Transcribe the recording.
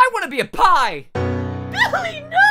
I want to be a pie! Billy, no.